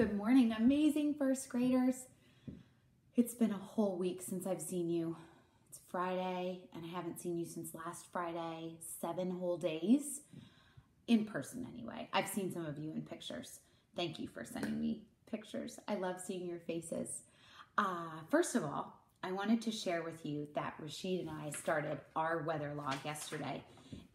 Good morning, amazing first graders. It's been a whole week since I've seen you. It's Friday, and I haven't seen you since last Friday, seven whole days. In person, anyway. I've seen some of you in pictures. Thank you for sending me pictures. I love seeing your faces. Uh, first of all, I wanted to share with you that Rashid and I started our weather log yesterday.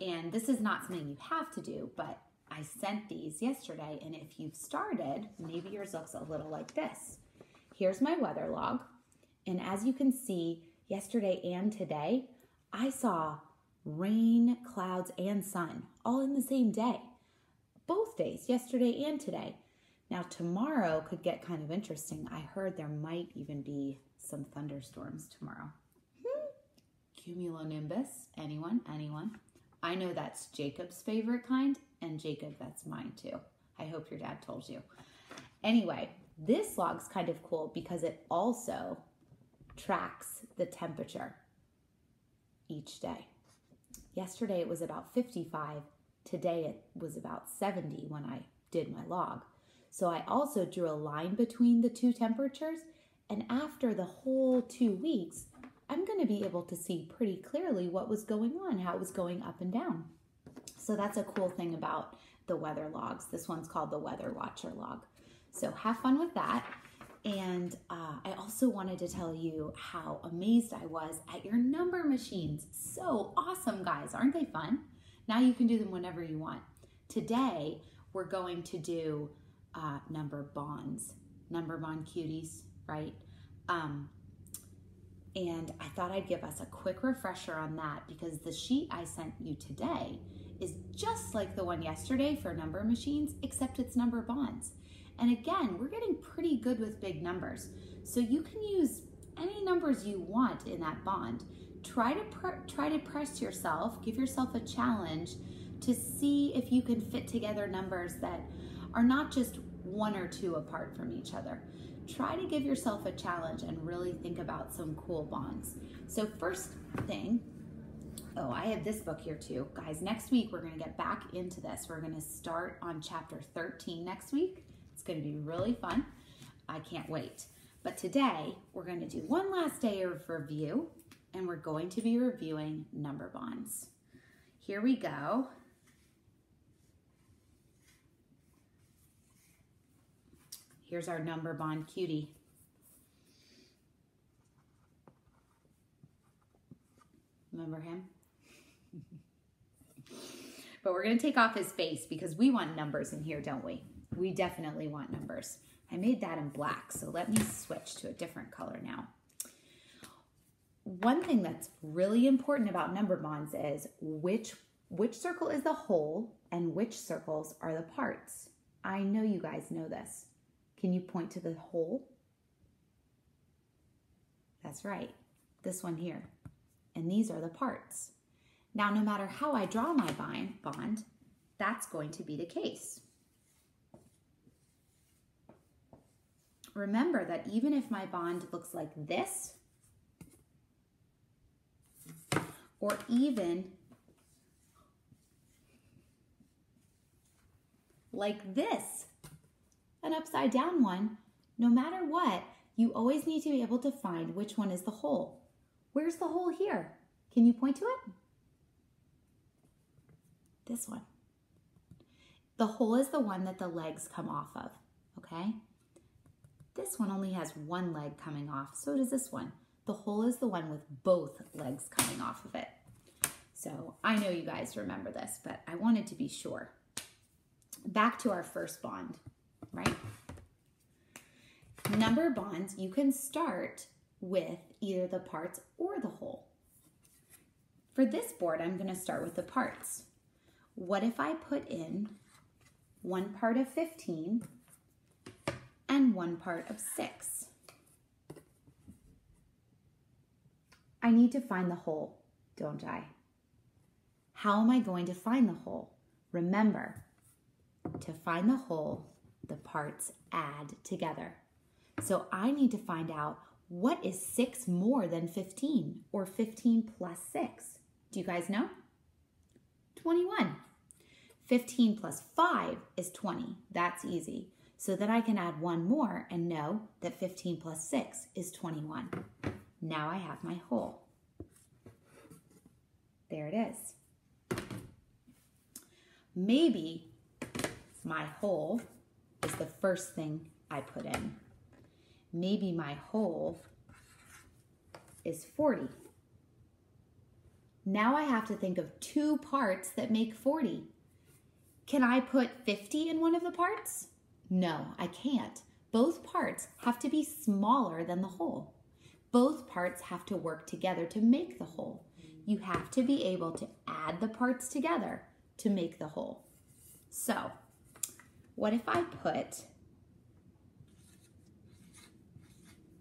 And this is not something you have to do, but I sent these yesterday. And if you've started, maybe yours looks a little like this. Here's my weather log. And as you can see, yesterday and today, I saw rain, clouds, and sun all in the same day. Both days, yesterday and today. Now, tomorrow could get kind of interesting. I heard there might even be some thunderstorms tomorrow. Hmm. Cumulonimbus. Anyone? Anyone? I know that's Jacob's favorite kind, and Jacob, that's mine too. I hope your dad told you. Anyway, this log's kind of cool because it also tracks the temperature each day. Yesterday it was about 55. Today it was about 70 when I did my log. So I also drew a line between the two temperatures. And after the whole two weeks, I'm going to be able to see pretty clearly what was going on, how it was going up and down. So that's a cool thing about the weather logs. This one's called the Weather Watcher log. So have fun with that. And uh, I also wanted to tell you how amazed I was at your number machines. So awesome, guys. Aren't they fun? Now you can do them whenever you want. Today, we're going to do uh, number bonds, number bond cuties, right? Um, and I thought I'd give us a quick refresher on that because the sheet I sent you today is just like the one yesterday for number machines, except it's number bonds. And again, we're getting pretty good with big numbers. So you can use any numbers you want in that bond. Try to try to press yourself, give yourself a challenge to see if you can fit together numbers that are not just one or two apart from each other. Try to give yourself a challenge and really think about some cool bonds. So first thing, oh, I have this book here too. Guys, next week we're gonna get back into this. We're gonna start on chapter 13 next week. It's gonna be really fun. I can't wait. But today we're gonna do one last day of review and we're going to be reviewing number bonds. Here we go. Here's our number bond cutie. Remember him? but we're going to take off his face because we want numbers in here, don't we? We definitely want numbers. I made that in black, so let me switch to a different color now. One thing that's really important about number bonds is which which circle is the whole and which circles are the parts. I know you guys know this. Can you point to the whole? That's right, this one here. And these are the parts. Now, no matter how I draw my bond, that's going to be the case. Remember that even if my bond looks like this, or even like this, an upside down one, no matter what, you always need to be able to find which one is the whole. Where's the whole here? Can you point to it? This one. The whole is the one that the legs come off of, okay? This one only has one leg coming off, so does this one. The whole is the one with both legs coming off of it. So I know you guys remember this, but I wanted to be sure. Back to our first bond, right? Number bonds, you can start with either the parts or the whole. For this board, I'm going to start with the parts. What if I put in one part of 15 and one part of 6? I need to find the whole, don't I? How am I going to find the whole? Remember, to find the whole, the parts add together. So I need to find out what is 6 more than 15 or 15 plus 6? Do you guys know? 21. 15 plus 5 is 20. That's easy. So then I can add one more and know that 15 plus 6 is 21. Now I have my whole. There it is. Maybe my whole is the first thing I put in. Maybe my whole is 40. Now I have to think of two parts that make 40. Can I put 50 in one of the parts? No, I can't. Both parts have to be smaller than the whole. Both parts have to work together to make the whole. You have to be able to add the parts together to make the whole. So, what if I put,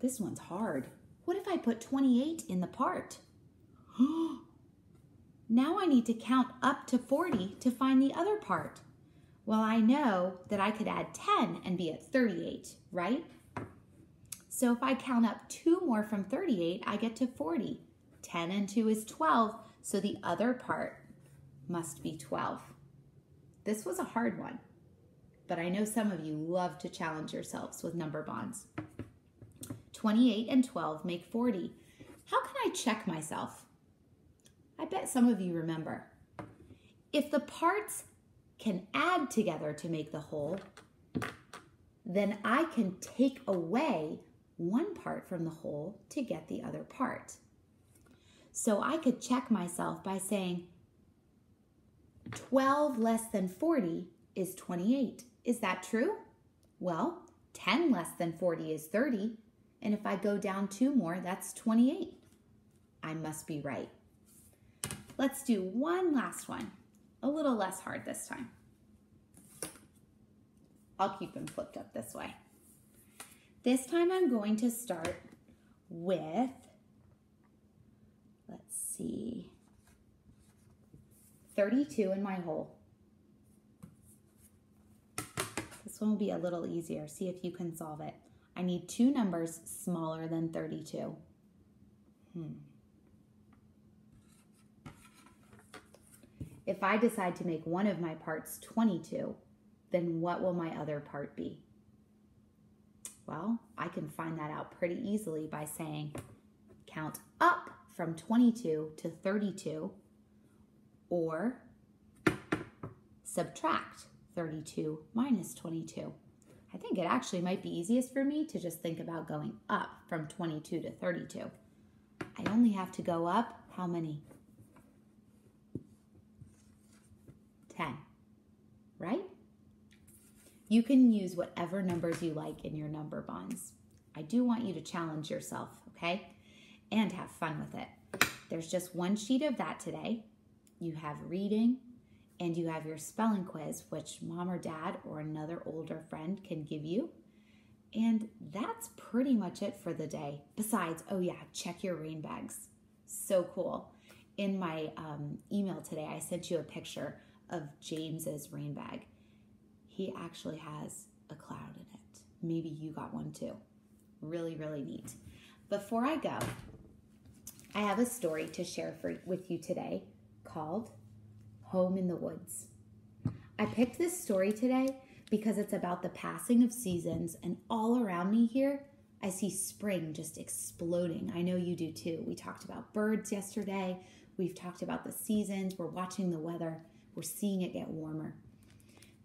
this one's hard. What if I put 28 in the part? Oh, now I need to count up to 40 to find the other part. Well, I know that I could add 10 and be at 38, right? So if I count up two more from 38, I get to 40. 10 and 2 is 12, so the other part must be 12. This was a hard one, but I know some of you love to challenge yourselves with number bonds. 28 and 12 make 40. How can I check myself? I bet some of you remember. If the parts can add together to make the whole, then I can take away one part from the whole to get the other part. So I could check myself by saying 12 less than 40 is 28. Is that true? Well, 10 less than 40 is 30. And if I go down two more, that's 28. I must be right. Let's do one last one, a little less hard this time. I'll keep them flipped up this way. This time I'm going to start with, let's see, 32 in my whole. This one will be a little easier. See if you can solve it. I need two numbers smaller than 32. Hmm. If I decide to make one of my parts 22, then what will my other part be? Well, I can find that out pretty easily by saying count up from 22 to 32 or subtract 32 minus 22. I think it actually might be easiest for me to just think about going up from 22 to 32. I only have to go up how many? 10, right? You can use whatever numbers you like in your number bonds. I do want you to challenge yourself, okay? And have fun with it. There's just one sheet of that today. You have reading and you have your spelling quiz, which mom or dad or another older friend can give you. And that's pretty much it for the day. Besides, oh yeah, check your rain bags. So cool. In my um, email today, I sent you a picture of James's rain bag he actually has a cloud in it. Maybe you got one too. Really, really neat. Before I go, I have a story to share for, with you today called Home in the Woods. I picked this story today because it's about the passing of seasons, and all around me here, I see spring just exploding. I know you do too. We talked about birds yesterday. We've talked about the seasons. We're watching the weather. We're seeing it get warmer.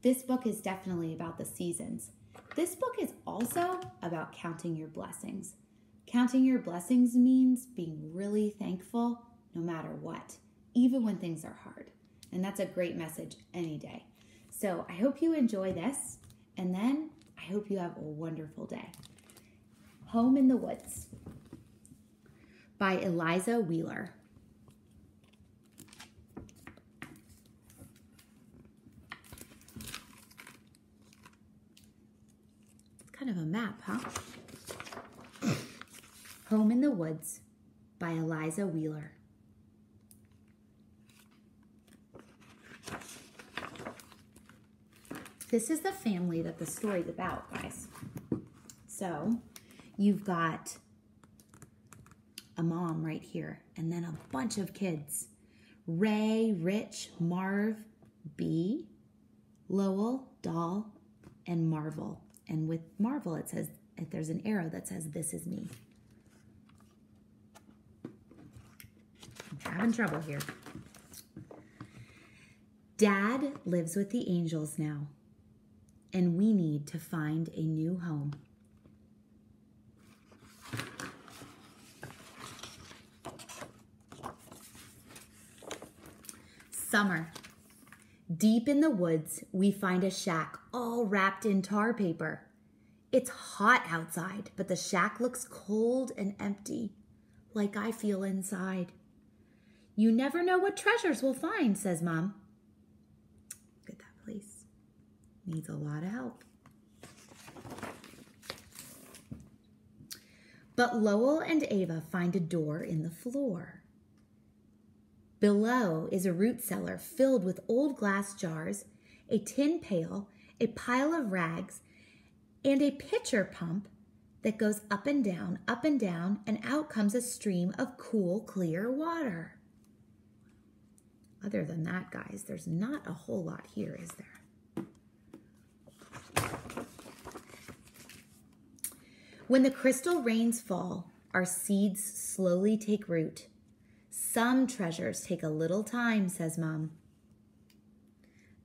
This book is definitely about the seasons. This book is also about counting your blessings. Counting your blessings means being really thankful no matter what, even when things are hard. And that's a great message any day. So I hope you enjoy this, and then I hope you have a wonderful day. Home in the Woods by Eliza Wheeler. Kind of a map, huh? Home in the Woods by Eliza Wheeler. This is the family that the story's about, guys. So you've got a mom right here, and then a bunch of kids. Ray, Rich, Marv, B, Lowell, Doll, and Marvel And with Marvel, it says, there's an arrow that says, This is me. I'm having trouble here. Dad lives with the angels now, and we need to find a new home. Summer. Deep in the woods, we find a shack all wrapped in tar paper. It's hot outside, but the shack looks cold and empty, like I feel inside. You never know what treasures we'll find, says Mom. Look at that place. Needs a lot of help. But Lowell and Ava find a door in the floor. Below is a root cellar filled with old glass jars, a tin pail, a pile of rags, and a pitcher pump that goes up and down, up and down, and out comes a stream of cool, clear water. Other than that, guys, there's not a whole lot here, is there? When the crystal rains fall, our seeds slowly take root. Some treasures take a little time, says Mom.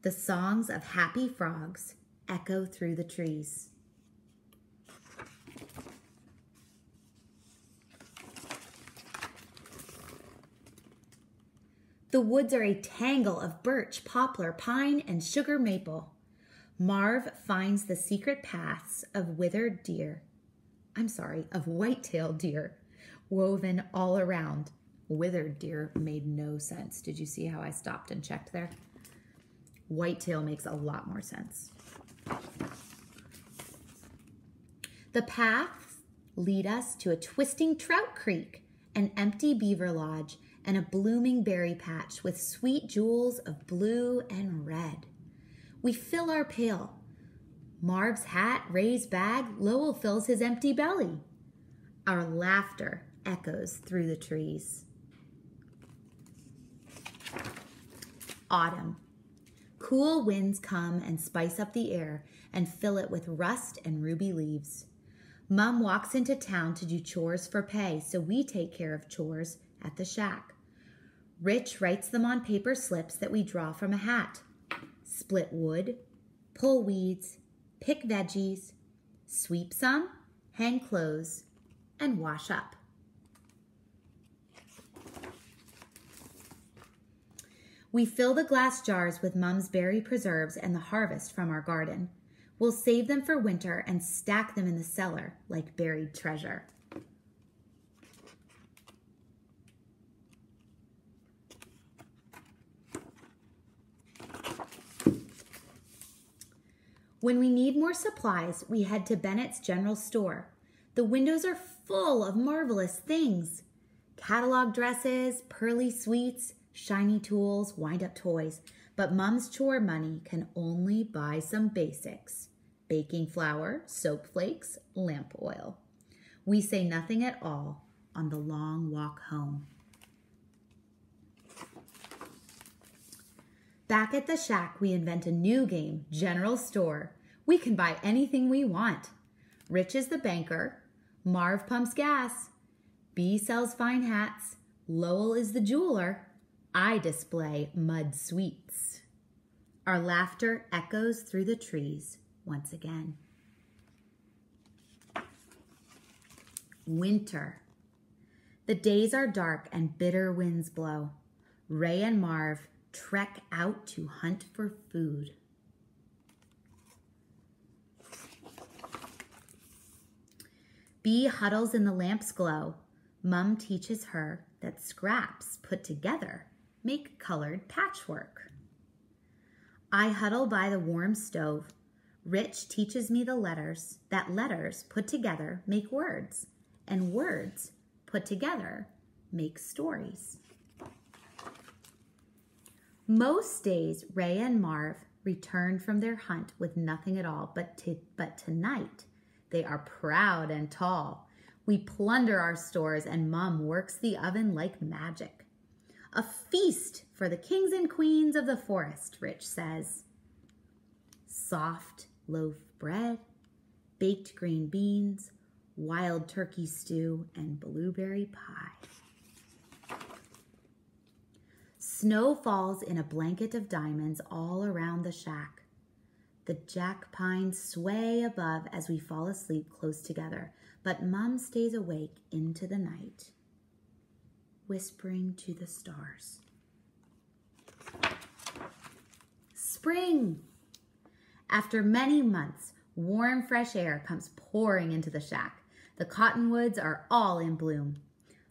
The songs of happy frogs echo through the trees. The woods are a tangle of birch, poplar, pine, and sugar maple. Marv finds the secret paths of withered deer. I'm sorry, of white-tailed deer woven all around. Withered deer made no sense. Did you see how I stopped and checked there? Whitetail makes a lot more sense. The paths lead us to a twisting trout creek, an empty beaver lodge, and a blooming berry patch with sweet jewels of blue and red. We fill our pail. Marv's hat, Ray's bag, Lowell fills his empty belly. Our laughter echoes through the trees. Autumn. Cool winds come and spice up the air and fill it with rust and ruby leaves. Mum walks into town to do chores for pay, so we take care of chores at the shack. Rich writes them on paper slips that we draw from a hat. Split wood, pull weeds, pick veggies, sweep some, hang clothes, and wash up. We fill the glass jars with Mum's berry preserves and the harvest from our garden. We'll save them for winter and stack them in the cellar like buried treasure. When we need more supplies, we head to Bennett's General Store. The windows are full of marvelous things. Catalog dresses, pearly sweets, shiny tools, wind-up toys. But Mom's chore money can only buy some basics. Baking flour, soap flakes, lamp oil. We say nothing at all on the long walk home. Back at the shack, we invent a new game, General Store. We can buy anything we want. Rich is the banker. Marv pumps gas. B sells fine hats. Lowell is the jeweler. I display mud sweets. Our laughter echoes through the trees once again. Winter. The days are dark and bitter winds blow. Ray and Marv trek out to hunt for food. Bee huddles in the lamp's glow. Mum teaches her that scraps put together make colored patchwork. I huddle by the warm stove. Rich teaches me the letters that letters put together make words, and words put together make stories. Most days, Ray and Marv return from their hunt with nothing at all, but, to, but tonight they are proud and tall. We plunder our stores and Mom works the oven like magic. A feast for the kings and queens of the forest, Rich says. Soft loaf bread, baked green beans, wild turkey stew, and blueberry pie. Snow falls in a blanket of diamonds all around the shack. The jack pines sway above as we fall asleep close together, but Mum stays awake into the night, whispering to the stars. Spring! After many months, warm, fresh air comes pouring into the shack. The cottonwoods are all in bloom.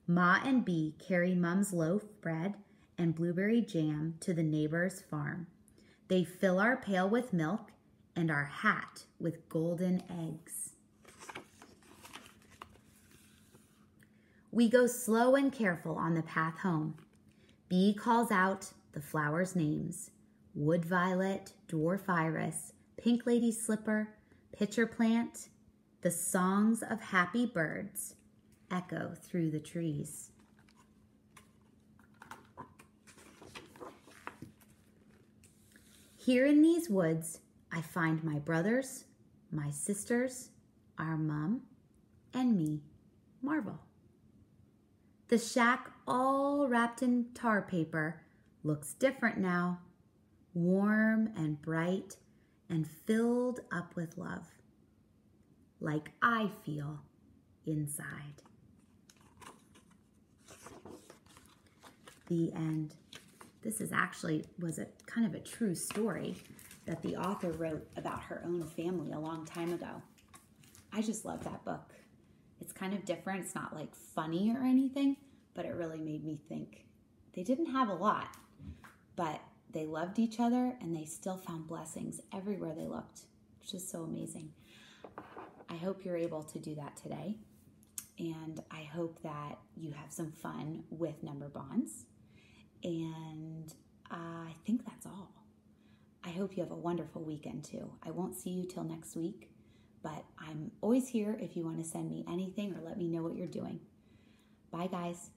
Ma and Bee carry Mum's loaf bread and blueberry jam to the neighbor's farm. They fill our pail with milk and our hat with golden eggs. We go slow and careful on the path home. Bee calls out the flowers' names wood violet, dwarf iris, pink lady slipper, pitcher plant. The songs of happy birds echo through the trees. Here in these woods, I find my brothers, my sisters, our mom, and me, Marvel. The shack, all wrapped in tar paper, looks different now, warm and bright and filled up with love, like I feel inside. The end. This is actually was a kind of a true story that the author wrote about her own family a long time ago. I just love that book. It's kind of different. It's not like funny or anything, but it really made me think. They didn't have a lot, but they loved each other and they still found blessings everywhere they looked, which is so amazing. I hope you're able to do that today. And I hope that you have some fun with number bonds. And I think that's all. I hope you have a wonderful weekend too. I won't see you till next week, but I'm always here if you want to send me anything or let me know what you're doing. Bye, guys.